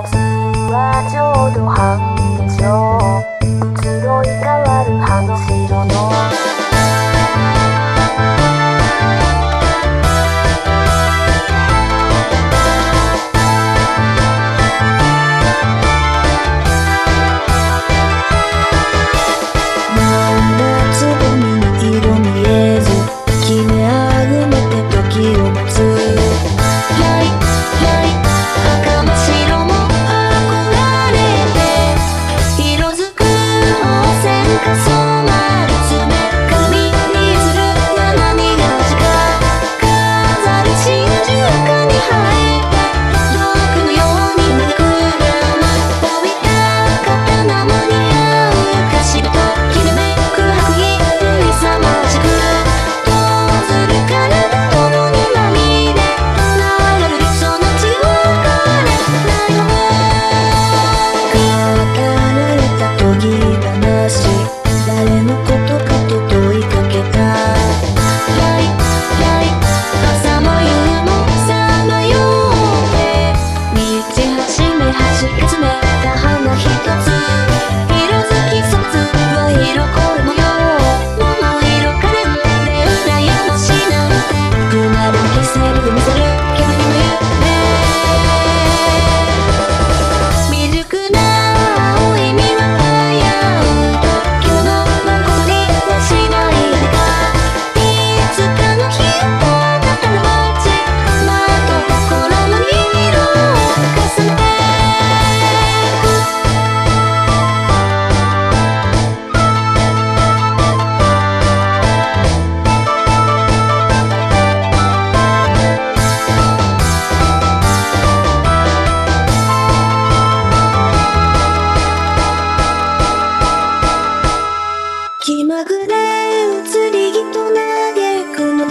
Thank.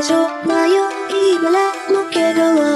場迷いならもけど